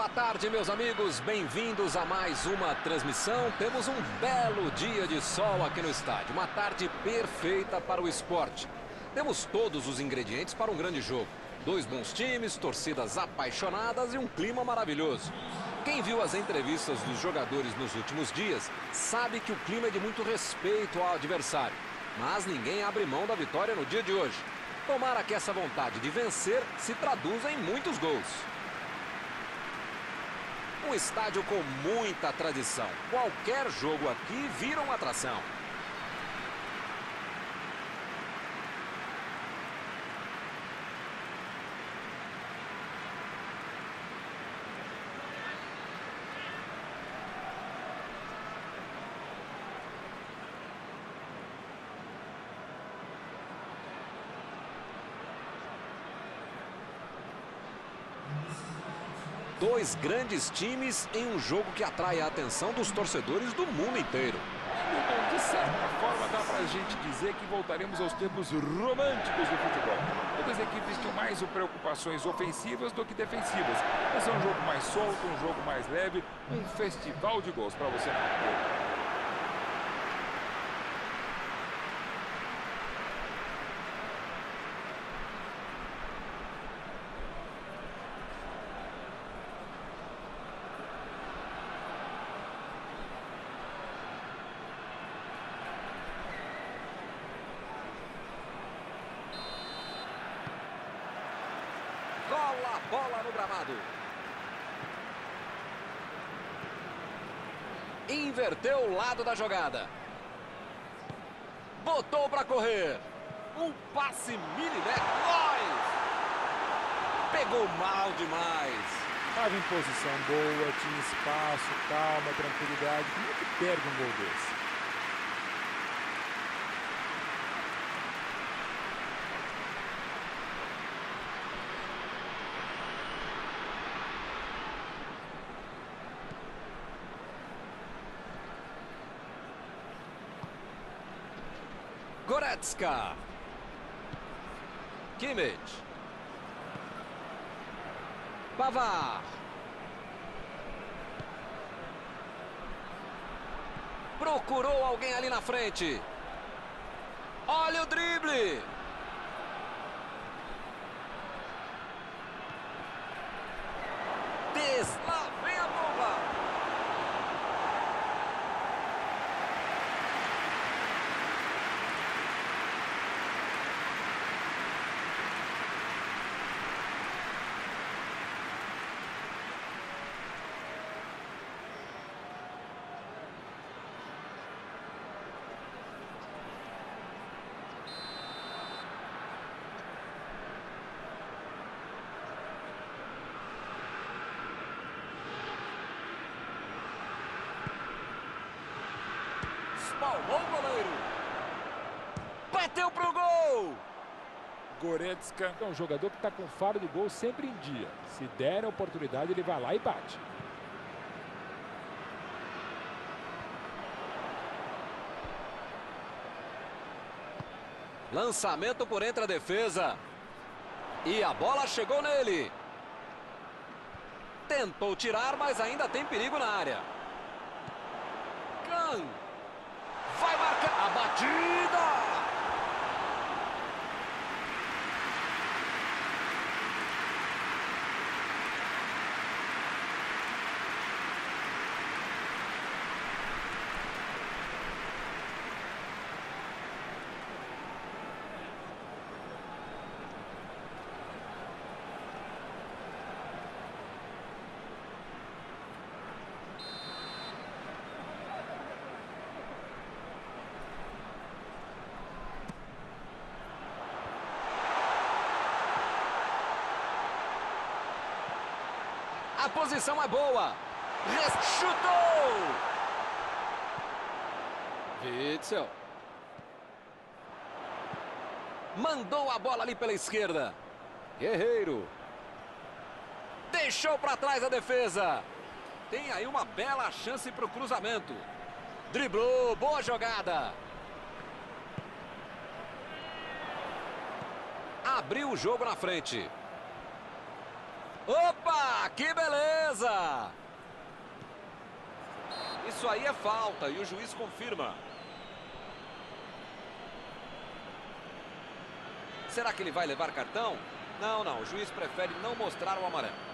Boa tarde, meus amigos. Bem-vindos a mais uma transmissão. Temos um belo dia de sol aqui no estádio. Uma tarde perfeita para o esporte. Temos todos os ingredientes para um grande jogo. Dois bons times, torcidas apaixonadas e um clima maravilhoso. Quem viu as entrevistas dos jogadores nos últimos dias sabe que o clima é de muito respeito ao adversário. Mas ninguém abre mão da vitória no dia de hoje. Tomara que essa vontade de vencer se traduza em muitos gols. Um estádio com muita tradição. Qualquer jogo aqui vira uma atração. Dois grandes times em um jogo que atrai a atenção dos torcedores do mundo inteiro. Bom, de certa forma, dá pra gente dizer que voltaremos aos tempos românticos do futebol. Todas as equipes tinham mais preocupações ofensivas do que defensivas. Esse é um jogo mais solto, um jogo mais leve, um festival de gols para você a bola no gramado. Lado da jogada. Botou para correr. Um passe milimétrico. Pegou mal demais. Estava em posição boa, tinha espaço, calma, tranquilidade. Como é que perde um gol desse? Goretzka. Kimmich. Pavar. Procurou alguém ali na frente. Olha o drible. Desla vem a bomba. Espalmou o goleiro. Bateu pro gol. Goretzka é um jogador que está com faro de gol sempre em dia. Se der a oportunidade, ele vai lá e bate. Lançamento por entre a defesa. E a bola chegou nele. Tentou tirar, mas ainda tem perigo na área. Kahn. Vai marcar a batida. A posição é boa. Chutou! Witzel. Mandou a bola ali pela esquerda. Guerreiro. Deixou para trás a defesa. Tem aí uma bela chance para o cruzamento. Driblou, boa jogada. Abriu o jogo na frente. Opa, que beleza! Isso aí é falta e o juiz confirma. Será que ele vai levar cartão? Não, não. O juiz prefere não mostrar o amarelo.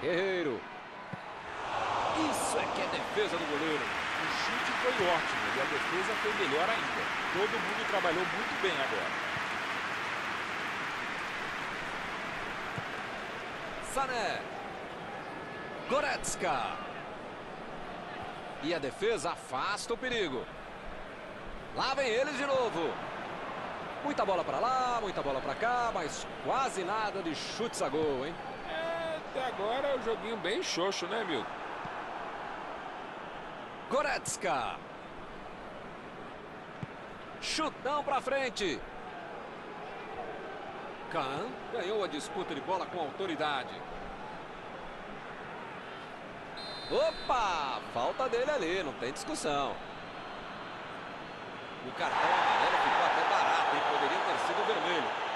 Guerreiro. Isso é que é defesa do goleiro. O chute foi ótimo e a defesa foi melhor ainda. Todo mundo trabalhou muito bem agora. Sané. Goretzka. E a defesa afasta o perigo. Lá vem eles de novo. Muita bola para lá, muita bola para cá, mas quase nada de chutes a gol, hein? É, até agora é um joguinho bem xoxo, né, Milton? Goretzka. Chutão para frente. Kahn ganhou a disputa de bola com autoridade. Opa! Falta dele ali, não tem discussão. O cartão amarelo ficou até barato, hein? Poderia ter sido vermelho.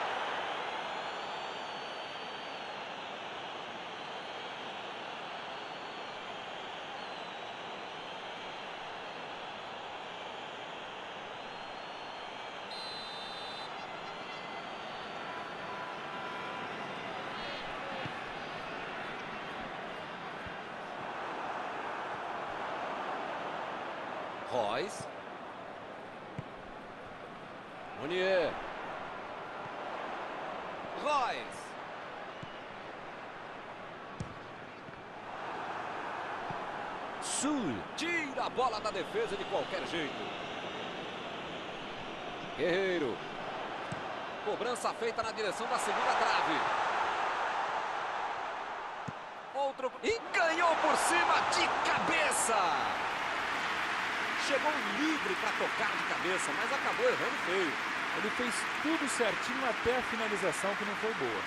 Royce. Munier. Royce. Sul tira a bola da defesa de qualquer jeito. Guerreiro. Cobrança feita na direção da segunda trave. Outro. E ganhou por cima de cabeça. Chegou livre para tocar de cabeça, mas acabou errando feio. Ele fez tudo certinho até a finalização que não foi boa.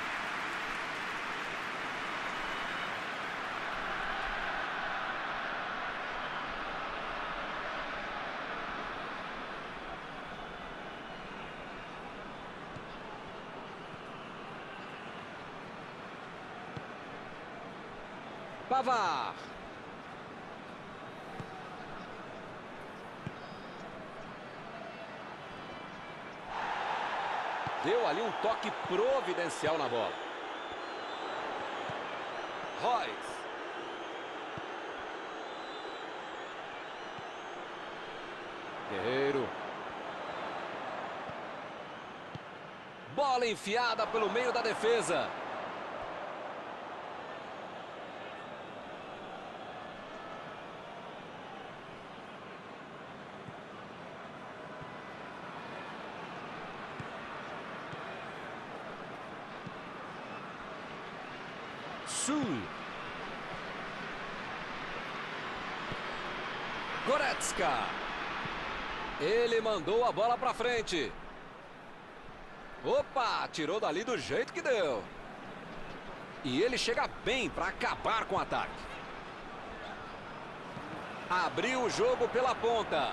Pavar. Deu ali um toque providencial na bola. Royce. Guerreiro. Bola enfiada pelo meio da defesa. Sul. Ele mandou a bola para frente. Opa, tirou dali do jeito que deu. E ele chega bem para acabar com o ataque. Abriu o jogo pela ponta.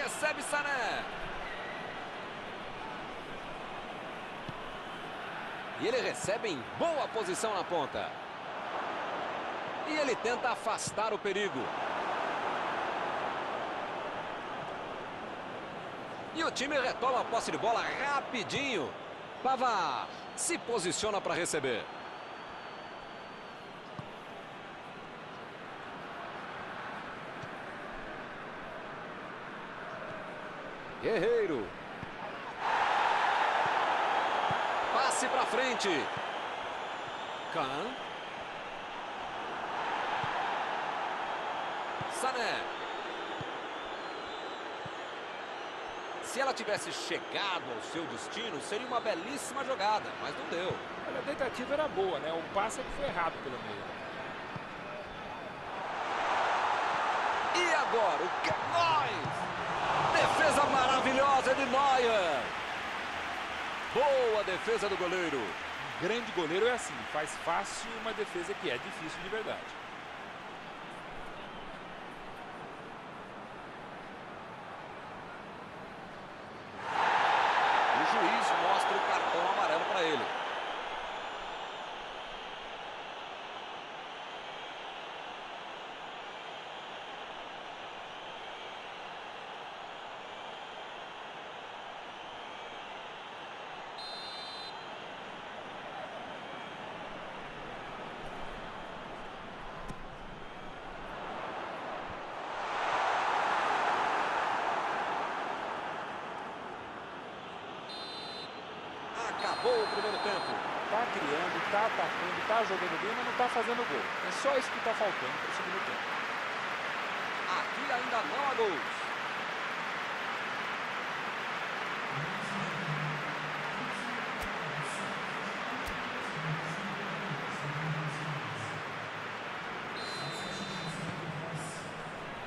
Recebe Sané. E ele recebe em boa posição na ponta. E ele tenta afastar o perigo. E o time retoma a posse de bola rapidinho. Pavar se posiciona para receber. Guerreiro. Passe para frente. Kahn. Sané. Se ela tivesse chegado ao seu destino, seria uma belíssima jogada, mas não deu. Olha, a tentativa era boa, né? O passe é que foi errado pelo meio. E agora, o que nós? Defesa maravilhosa de Neuer. Boa defesa do goleiro. Grande goleiro é assim, faz fácil uma defesa que é difícil de verdade. O juiz mostra o cartão amarelo para ele. Acabou o primeiro tempo. Tá criando, tá atacando, tá jogando bem, mas não tá fazendo gol. É só isso que tá faltando para o segundo tempo. Aqui ainda não há gols.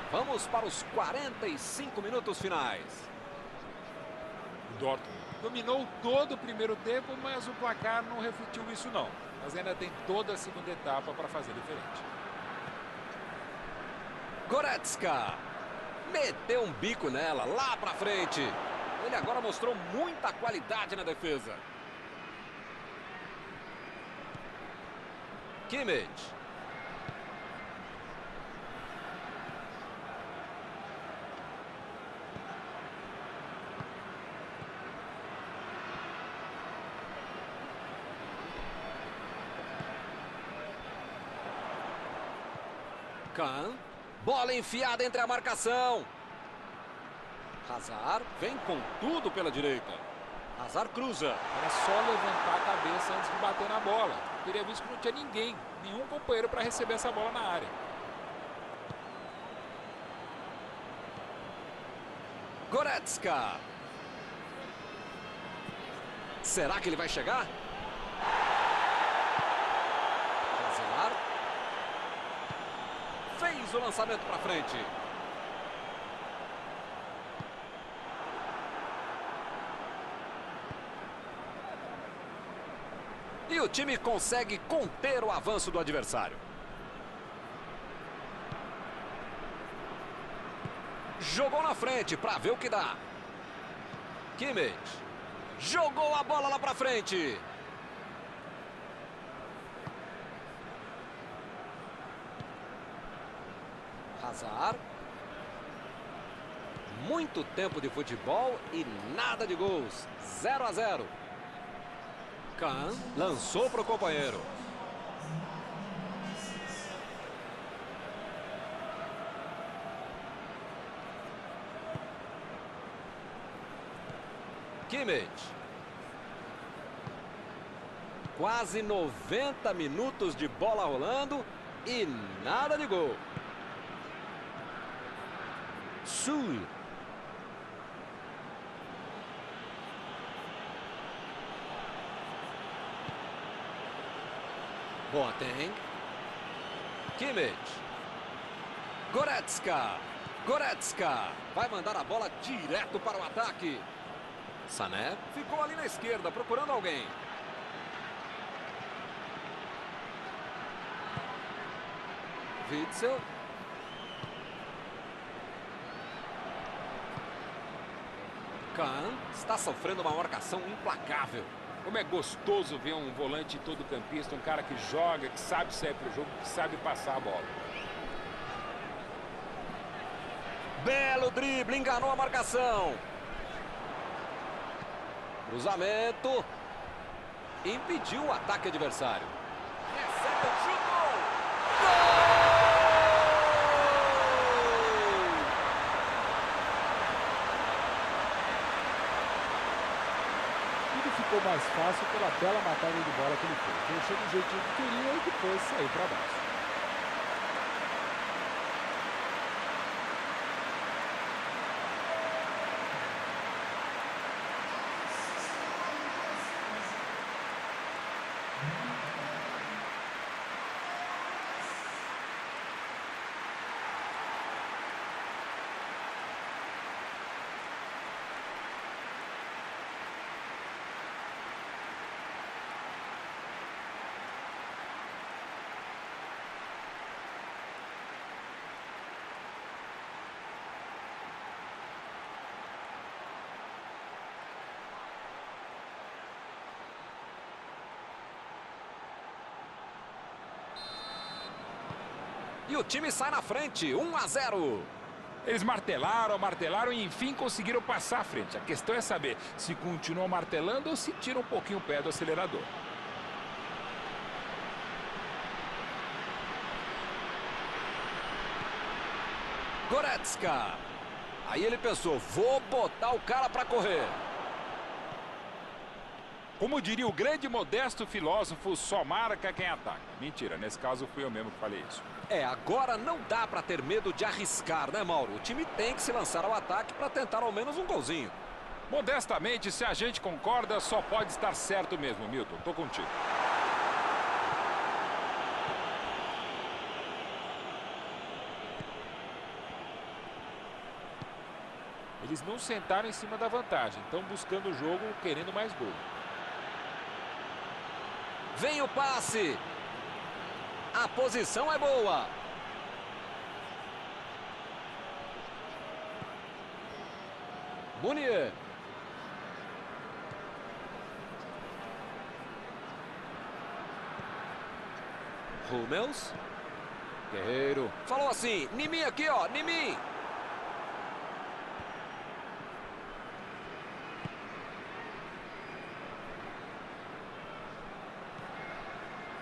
Vamos para os 45 minutos finais. Dortmund dominou todo o primeiro tempo, mas o placar não refletiu isso não. Mas ainda tem toda a segunda etapa para fazer diferente. Goretzka meteu um bico nela, lá pra frente. Ele agora mostrou muita qualidade na defesa. Kimmich. Kahn. Bola enfiada entre a marcação. Hazard vem com tudo pela direita. Hazard cruza. Era só levantar a cabeça antes de bater na bola. Teria visto que não tinha ninguém, nenhum companheiro para receber essa bola na área. Goretzka. Será que ele vai chegar? Hazard. Fez o lançamento para frente. E o time consegue conter o avanço do adversário. Jogou na frente para ver o que dá. Kimmich. Jogou a bola lá para frente. Hazard. Muito tempo de futebol e nada de gols. 0 a 0. Kahn lançou para o companheiro. Kimmich. Quase 90 minutos de bola rolando e nada de gol. Sul. Boateng. Kimmich. Goretzka. Goretzka. Vai mandar a bola direto para o ataque. Sané ficou ali na esquerda procurando alguém. Witzel. Está sofrendo uma marcação implacável. Como é gostoso ver um volante todo campista, um cara que joga, que sabe sair para o jogo, que sabe passar a bola. Belo drible, enganou a marcação. Cruzamento. Impediu o ataque adversário. Recebe o chutou. Gol! Tudo ficou mais fácil pela bela matada de bola que ele fez. Deixou do jeitinho que queria e depois saiu para baixo. E o time sai na frente, 1 a 0. Eles martelaram, martelaram e enfim conseguiram passar à frente. A questão é saber se continuam martelando ou se tiram um pouquinho o pé do acelerador. Goretzka. Aí ele pensou, vou botar o cara para correr. Como diria o grande modesto filósofo, só marca quem ataca. Mentira, nesse caso fui eu mesmo que falei isso. É, agora não dá para ter medo de arriscar, né, Mauro? O time tem que se lançar ao ataque para tentar ao menos um golzinho. Modestamente, se a gente concorda, só pode estar certo mesmo, Milton. Tô contigo. Eles não sentaram em cima da vantagem, estão buscando o jogo, querendo mais gol. Vem o passe. A posição é boa. Munier. Rúmeus. Guerreiro. Falou assim, Nimi aqui, ó, Nimi.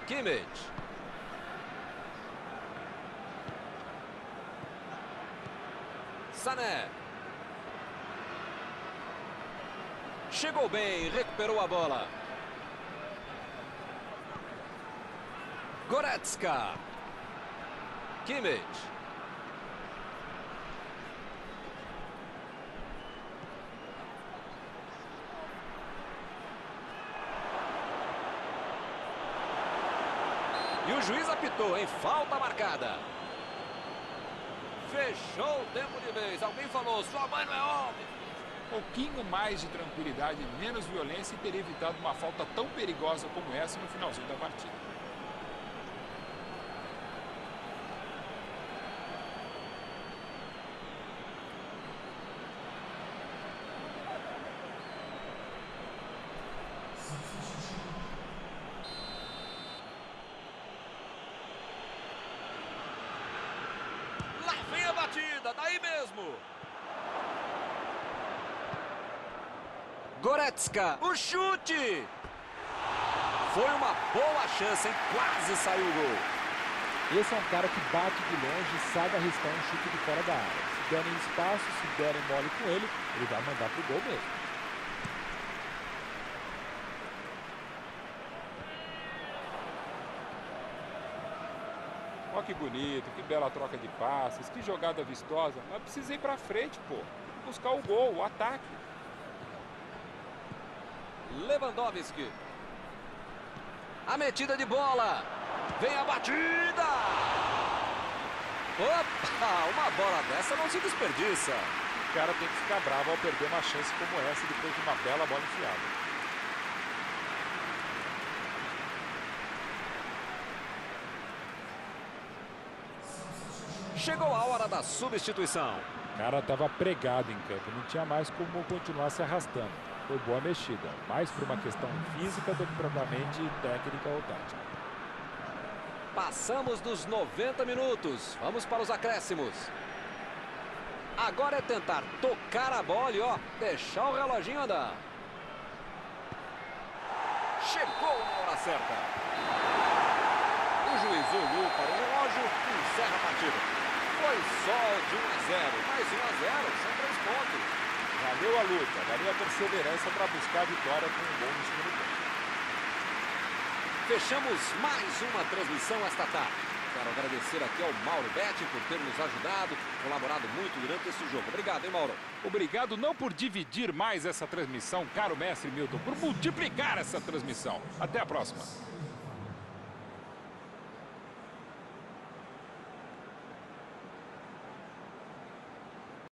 Kimmich. Sané. Chegou bem, recuperou a bola. Goretzka. Kimmich. Juiz apitou, em falta marcada. Fechou o tempo de vez. Alguém falou, sua mãe não é homem. pouquinho mais de tranquilidade, menos violência e teria evitado uma falta tão perigosa como essa no finalzinho da partida. Lá vem a batida, daí mesmo. Goretzka, o chute. Foi uma boa chance, hein? Quase saiu o gol. Esse é um cara que bate de longe e sabe arriscar um chute de fora da área. Se derem espaço, se derem mole com ele, ele vai mandar pro gol mesmo. Olha que bonito, que bela troca de passes, que jogada vistosa. Mas precisa ir pra frente, pô. Buscar o gol, o ataque. Lewandowski. A metida de bola. Vem a batida. Opa, uma bola dessa não se desperdiça. O cara tem que ficar bravo ao perder uma chance como essa depois de uma bela bola enfiada. Chegou a hora da substituição. O cara estava pregado em campo, não tinha mais como continuar se arrastando. Foi boa mexida, mais por uma questão física do que propriamente técnica ou tática. Passamos dos 90 minutos. Vamos para os acréscimos. Agora é tentar tocar a bola e, ó, deixar o reloginho andar. Chegou na hora certa. O juiz olhou para o relógio e encerra a partida. Foi só de 1 a 0. Mais 1 a 0, são três pontos. Valeu a luta, valeu a perseverança para buscar a vitória com um gol no segundo tempo. Fechamos mais uma transmissão esta tarde. Quero agradecer aqui ao Mauro Betti por ter nos ajudado, colaborado muito durante esse jogo. Obrigado, hein, Mauro? Obrigado não por dividir mais essa transmissão, caro mestre Milton, por multiplicar essa transmissão. Até a próxima.